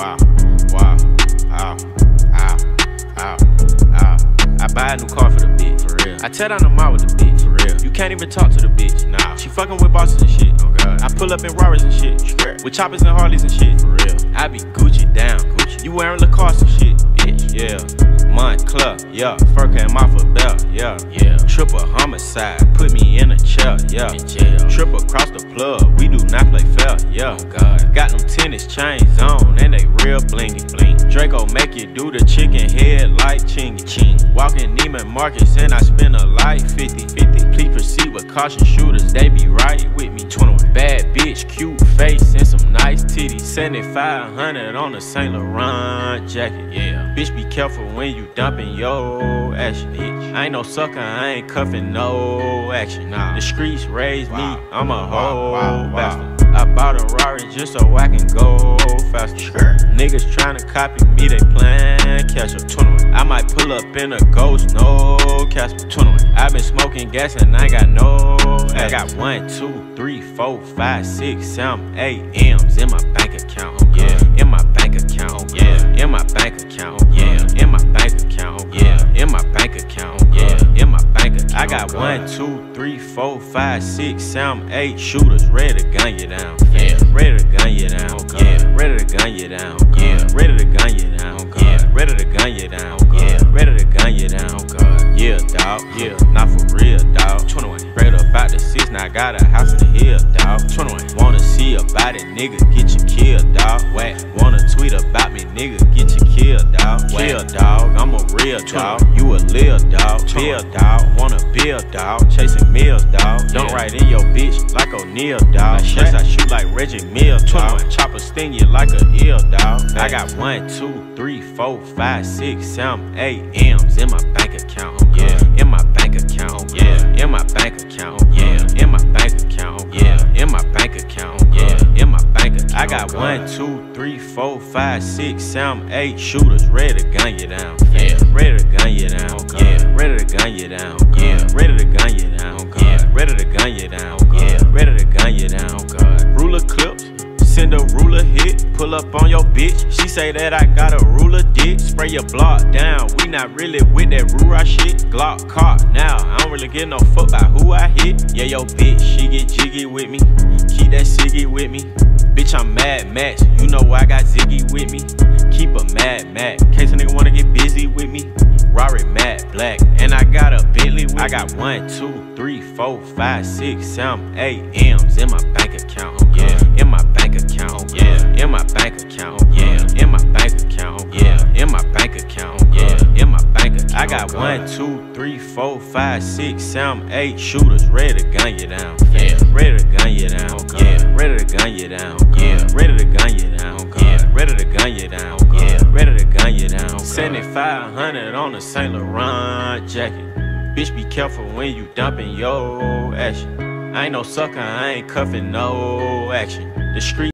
wow, wow, ow, ow, ow, ow. I buy a new car for the bitch, for real. I tear down the mall with the bitch, for real. You can't even talk to the bitch, nah. She fucking with bosses and shit, oh god. I pull up in Rarers and shit, sure. with choppers and Harleys and shit, for real. I be Gucci down, Gucci. You wearing Lacoste and shit, bitch, yeah. Montclair, yeah. Fur came off a belt, yeah. Yeah. Triple homicide, put me in a chair, yeah. In jail. Trip across the plug, we do not play yeah. Oh God. Got them tennis chains on, and they real blingy bling. Draco make you do the chicken head like chingy ching. Walking Neiman Marcus, and I spend a life 50 50. Please proceed with caution shooters, they be right with me. 21. Bad bitch, cute face, and some nice titties. 7500 on a Saint Laurent jacket, yeah. Bitch, be careful when you dumping your action, bitch. I ain't no sucker, I ain't cuffing no action. Nah. The streets raised wow. me, I'm a whole wow, bastard. I bought a Rari just so I can go faster. Sure. Niggas tryna copy me, they plan catch up. 21. I might pull up in a ghost, no Casper. 21. I been smoking gas and I got no. I got one, two, three, four, five, six, seven, eight M's in my bank got one, two, three, four, five, six, seven, eight shooters ready to gun you down. Yeah, ready to gun you down. Yeah, ready to gun you down. Yeah, ready to gun you down. Yeah, ready to gun you down. Yeah, ready to gun you down. Yeah, dog. Yeah, not for real, dog. 21. Straight up out the six, now I got a house in the hill, dog. 21. Wanna see about it, nigga, get you killed, dog. Whack. Wanna tweet about me, nigga, get you killed, dog. Kill, dog. I'm a real dog. You a lil dog. Bill, dog. Wanna build, dog. Chasing meals, dog. Don't ride in your bitch like O'Neal, dog. Shots I shoot like Reggie Mills, dog. Chopper sting you like a eel, dog. I got one, two, three, four, five, six, seven, eight M's in my bank account. Oh yeah, in my bank account. Oh yeah, in my bank account. Got one, two, three, four, five, six, seven, eight shooters ready to gun you down. Yeah, ready to gun you down. Yeah, ready to gun you down. Yeah, ready to gun you down. Yeah, ready to gun you down. Yeah, ready to gun you down. God, ruler clips. Send a ruler hit, pull up on your bitch. She say that I got a ruler dick. Spray your block down. We not really with that Rura shit. Glock caught now. I don't really get no fuck by who I hit. Yeah, yo bitch, she get jiggy with me. Keep that ciggy with me. Bitch, I'm mad Max. You know I got Ziggy with me. Keep a mad Mac. Case a nigga wanna get busy with me. Rari matte black. And I got a Bentley with I got one, two, three, four, five, six, seven, eight M's in my bank account. Yeah, in my bank account. Yeah, in my bank account. Yeah, in my bank account. Yeah, got one, two, three, four, five, six, seven, eight shooters ready to gun you down. Yeah, ready to gun you down. Yeah, ready to gun you down. Yeah, ready to gun you down. Yeah, ready to gun you down. Yeah, ready to gun you down. 7500 on a Saint Laurent jacket. Bitch, be careful when you dumping your action. I ain't no sucker, I ain't cuffing no action. The street